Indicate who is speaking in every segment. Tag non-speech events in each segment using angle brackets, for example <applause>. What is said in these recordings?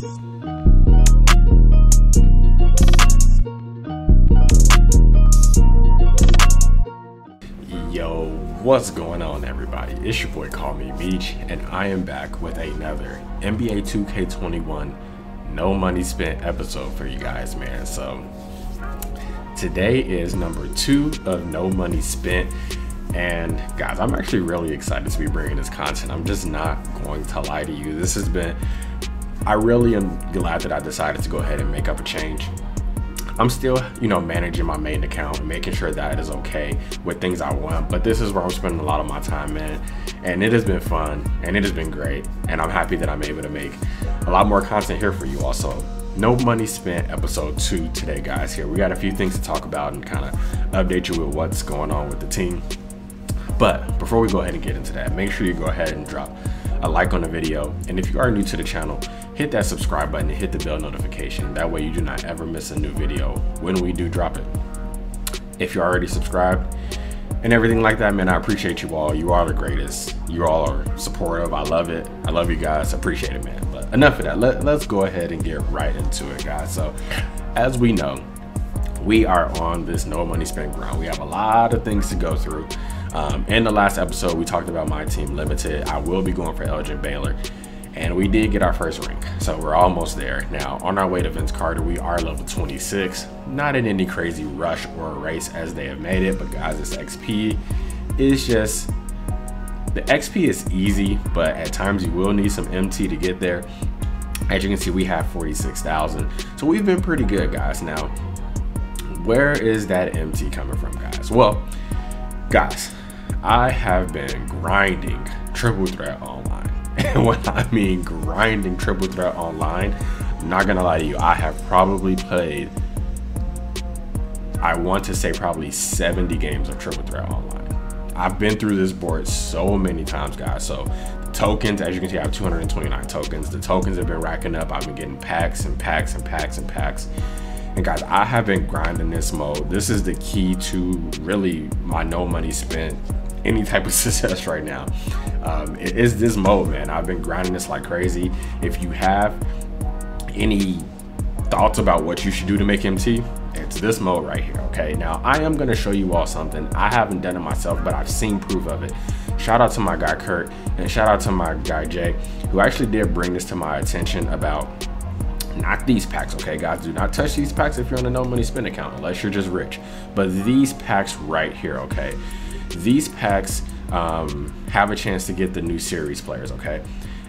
Speaker 1: Yo, what's going on everybody? It's your boy Call Me Meech and I am back with another NBA 2K21 no money spent episode for you guys, man. So today is number two of no money spent. And guys, I'm actually really excited to be bringing this content. I'm just not going to lie to you. This has been, I really am glad that I decided to go ahead and make up a change. I'm still, you know, managing my main account making sure that it is okay with things I want. But this is where I'm spending a lot of my time in. And it has been fun and it has been great. And I'm happy that I'm able to make a lot more content here for you also. No money spent episode two today, guys. Here we got a few things to talk about and kind of update you with what's going on with the team. But before we go ahead and get into that, make sure you go ahead and drop a like on the video. And if you are new to the channel, hit that subscribe button and hit the bell notification. That way you do not ever miss a new video when we do drop it. If you're already subscribed and everything like that, man, I appreciate you all. You are the greatest. You all are supportive. I love it. I love you guys. Appreciate it, man. But enough of that. Let, let's go ahead and get right into it, guys. So as we know, we are on this no money spent ground. We have a lot of things to go through. Um, in the last episode, we talked about my team limited. I will be going for Elgin Baylor. And we did get our first ring, so we're almost there. Now, on our way to Vince Carter, we are level 26. Not in any crazy rush or race as they have made it, but guys, this XP is just, the XP is easy, but at times you will need some MT to get there. As you can see, we have 46,000. So we've been pretty good, guys. Now, where is that MT coming from, guys? Well, guys, I have been grinding triple threat online. <laughs> And when I mean grinding triple threat online, I'm not gonna lie to you, I have probably played, I want to say probably 70 games of triple threat online. I've been through this board so many times, guys. So tokens, as you can see, I have 229 tokens. The tokens have been racking up. I've been getting packs and packs and packs and packs. And guys, I have been grinding this mode. This is the key to really my no money spent any type of <laughs> success right now. Um, it is this mode, man. I've been grinding this like crazy. If you have any thoughts about what you should do to make MT, it's this mode right here, okay? Now, I am gonna show you all something. I haven't done it myself, but I've seen proof of it. Shout out to my guy Kurt, and shout out to my guy Jay, who actually did bring this to my attention about not these packs, okay, guys? Do not touch these packs if you're on a no money spend account, unless you're just rich. But these packs right here, okay? These packs um, have a chance to get the new series players, okay?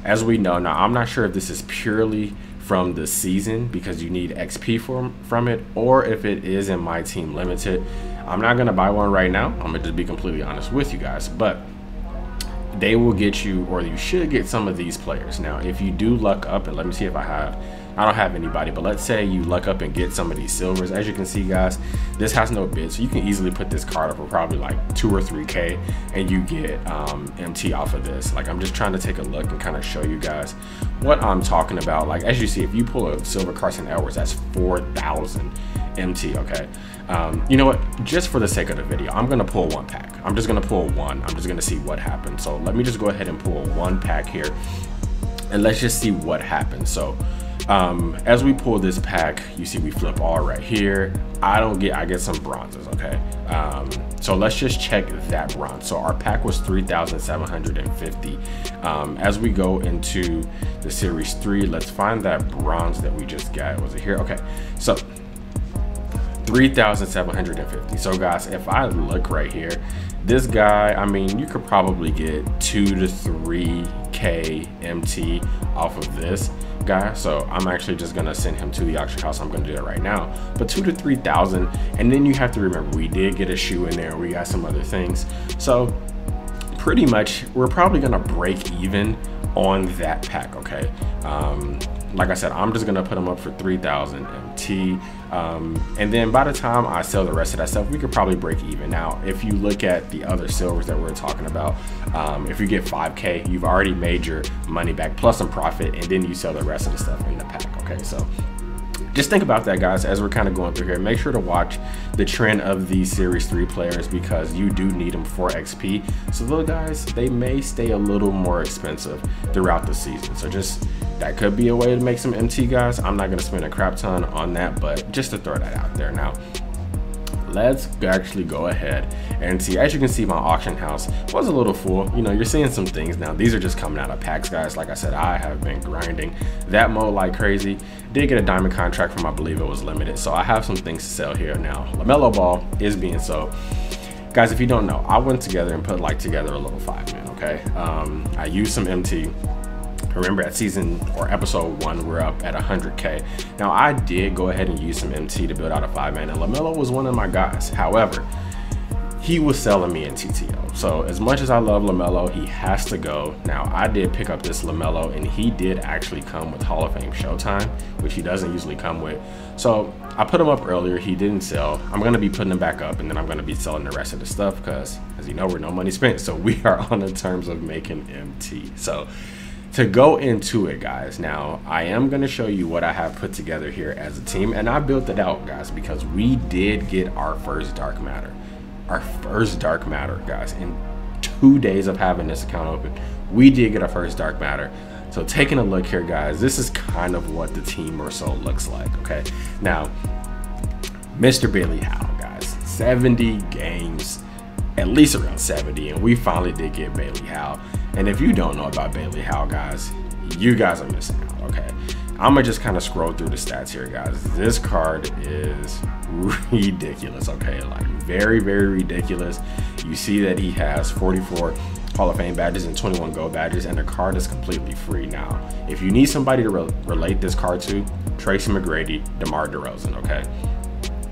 Speaker 1: As we know, now I'm not sure if this is purely from the season because you need XP from, from it, or if it is in my team limited. I'm not gonna buy one right now. I'm gonna just be completely honest with you guys, but they will get you, or you should get some of these players. Now, if you do luck up, and let me see if I have I don't have anybody, but let's say you luck up and get some of these silvers. As you can see, guys, this has no bid, so you can easily put this card up for probably like two or 3K and you get um, MT off of this. Like, I'm just trying to take a look and kind of show you guys what I'm talking about. Like, as you see, if you pull a silver Carson Edwards, that's 4,000 MT, okay? Um, you know what? Just for the sake of the video, I'm gonna pull one pack. I'm just gonna pull one. I'm just gonna see what happens. So let me just go ahead and pull one pack here and let's just see what happens. So um, as we pull this pack, you see we flip all right here. I don't get, I get some bronzes, okay? Um, so let's just check that bronze. So our pack was 3,750. Um, as we go into the series three, let's find that bronze that we just got. Was it here? Okay, so 3,750. So guys, if I look right here, this guy, I mean, you could probably get two to three K MT off of this guy. So I'm actually just gonna send him to the auction house. I'm gonna do that right now. But two to 3,000. And then you have to remember, we did get a shoe in there. We got some other things. So pretty much, we're probably gonna break even on that pack, okay? Um, like I said, I'm just gonna put them up for 3,000 MT. Um, and then by the time I sell the rest of that stuff, we could probably break even. Now, if you look at the other silvers that we're talking about, um, if you get 5K, you've already made your money back plus some profit, and then you sell the rest of the stuff in the pack, okay? So just think about that guys as we're kind of going through here. Make sure to watch the trend of these series 3 players because you do need them for xp so little guys they may stay a little more expensive throughout the season. So just that could be a way to make some mt guys. I'm not going to spend a crap ton on that but just to throw that out there. Now let's actually go ahead and see. As you can see my auction house was a little full. You know you're seeing some things now. These are just coming out of packs guys. Like i said i have been grinding that mode like crazy. Did get a diamond contract from i believe it was limited. So i have some things to sell here. Now lamelo ball is being sold. Guys if you don't know i went together and put like together a little five man okay? Um, i used some mt Remember at season or episode one, we're up at 100K. Now I did go ahead and use some MT to build out a five man and LaMelo was one of my guys. However, he was selling me in TTO. So as much as I love LaMelo, he has to go. Now I did pick up this LaMelo and he did actually come with Hall of Fame Showtime, which he doesn't usually come with. So I put him up earlier, he didn't sell. I'm gonna be putting him back up and then I'm gonna be selling the rest of the stuff because as you know, we're no money spent. So <laughs> we are on the terms of making MT. So to go into it guys now i am going to show you what i have put together here as a team and i built it out guys because we did get our first dark matter. Our first dark matter guys in two days of having this account open we did get our first dark matter. So taking a look here guys this is kind of what the team or so looks like okay? Now mr Bailey Howell guys 70 games at least around 70 and we finally did get Bailey Howell and if you don't know about Bailey Howell, guys, you guys are missing out, okay? I'm gonna just kind of scroll through the stats here, guys. This card is <laughs> ridiculous, okay? Like very, very ridiculous. You see that he has 44 Hall of Fame badges and 21 gold badges, and the card is completely free now. If you need somebody to re relate this card to, Tracy McGrady, DeMar DeRozan, okay?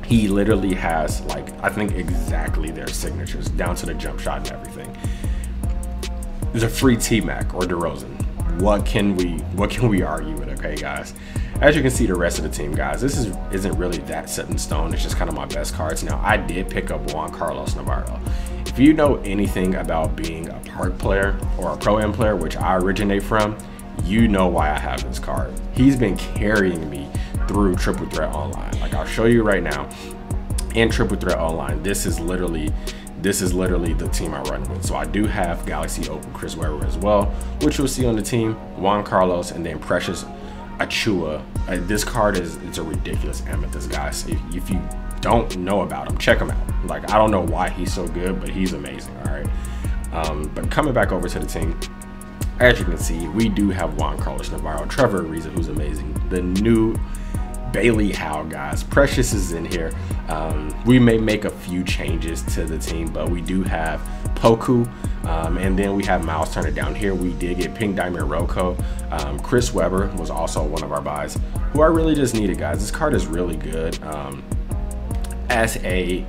Speaker 1: He literally has like, I think exactly their signatures down to the jump shot and everything is a free T-Mac or DeRozan. What can we what can we argue with, okay, guys? As you can see, the rest of the team, guys, this is isn't really that set in stone. It's just kind of my best cards. Now, I did pick up Juan Carlos Navarro. If you know anything about being a park player or a pro am player, which I originate from, you know why I have this card. He's been carrying me through Triple Threat Online. Like I'll show you right now in Triple Threat Online. This is literally this is literally the team I run with. So I do have Galaxy Opal Chris Webber as well, which you'll see on the team, Juan Carlos, and then Precious Achiuwa. Uh, this card is it's a ridiculous amethyst, guys. If, if, you don't know about him, check him out. Like I don't know why he's so good, but he's amazing. All right. Um, but coming back over to the team, as you can see, we do have Juan Carlos Navarro, Trevor Ariza, who's amazing. The new Bailey Howell, guys. Precious is in here. Um, we may make a few changes to the team, but we do have Poku, um, and then we have Miles Turner down here. We did get Pink Diamond Rocco. Um, Chris Webber was also one of our buys, who I really just needed, guys. This card is really good. Um, as a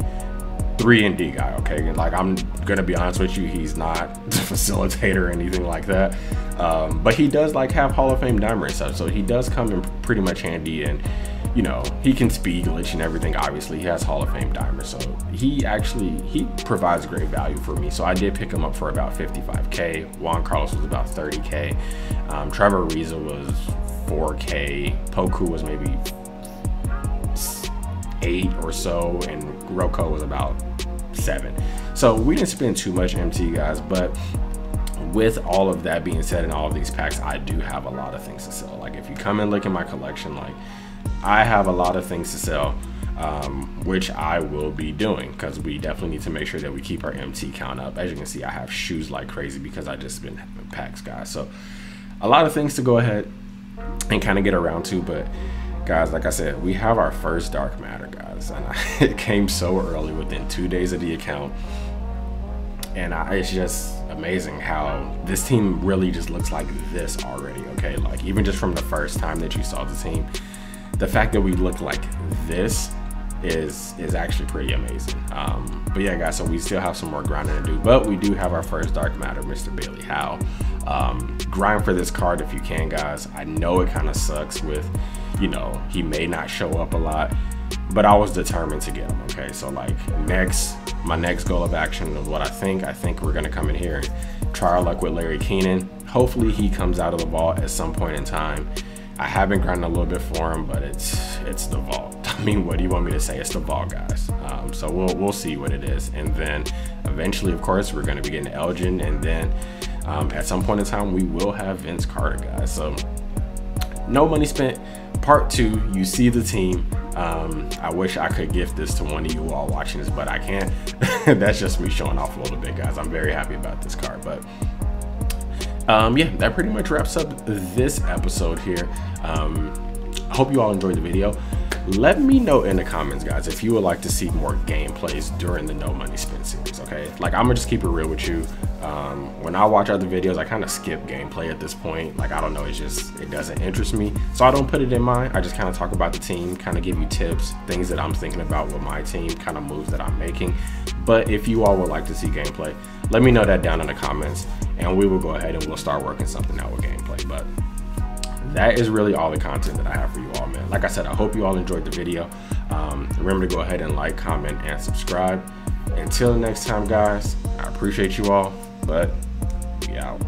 Speaker 1: 3 and D guy, okay? Like, I'm gonna be honest with you, he's not <laughs> a facilitator or anything like that. Um, but he does like have Hall of Fame dimer and stuff, so he does come in pretty much handy and you know, he can speed glitch and everything. Obviously, he has Hall of Fame dimer, so he actually he provides great value for me. So I did pick him up for about 55k. Juan Carlos was about 30k. Um, Trevor Ariza was 4k. Poku was maybe eight or so, and Rocco was about seven. So we didn't spend too much MT, guys, but with all of that being said and all of these packs, I do have a lot of things to sell. Like if you come and look at my collection, like I have a lot of things to sell, um, which I will be doing because we definitely need to make sure that we keep our MT count up. As you can see, I have shoes like crazy because I just been packs, guys. So a lot of things to go ahead and kind of get around to, but guys, like I said, we have our first dark matter, guys, and I, <laughs> it came so early within two days of the account. And I, it's just amazing how this team really just looks like this already, okay? Like, even just from the first time that you saw the team, the fact that we look like this is is actually pretty amazing. Um, but yeah, guys, so we still have some more grinding to do, but we do have our first Dark Matter, Mr. Bailey Howell. Um, grind for this card if you can, guys. I know it kind of sucks with, you know, he may not show up a lot, but I was determined to get him. Okay, so like next, my next goal of action of what I think, I think we're gonna come in here and try our luck with Larry Kenon. Hopefully he comes out of the vault at some point in time I have been grinding a little bit for him, but it's it's the vault. <laughs> I mean, what do you want me to say? It's the vault, guys. Um, so we'll we'll see what it is, and then eventually, of course, we're gonna be getting Elgin, and then um, at some point in time, we will have Vince Carter, guys. So no money spent. Part two, you see the team. Um, I wish I could gift this to one of you all watching this, but I can't. <laughs> That's just me showing off a little bit, guys. I'm very happy about this card, but um, yeah, that pretty much wraps up this episode here. Um, I hope you all enjoyed the video. Let me know in the comments, guys, if you would like to see more gameplays during the No Money Spin series, okay? Like, I'm gonna just keep it real with you. Um, when I watch other videos, I kind of skip gameplay at this point. Like, I don't know, it's just, it doesn't interest me. So I don't put it in mind. I just kind of talk about the team, kind of give you tips, things that I'm thinking about with my team, kind of moves that I'm making. But if you all would like to see gameplay, let me know that down in the comments and we will go ahead and we'll start working something out with gameplay. But that is really all the content that I have for you all, man. Like I said, I hope you all enjoyed the video. Um, remember to go ahead and like, comment, and subscribe. Until next time, guys, I appreciate you all, but we out.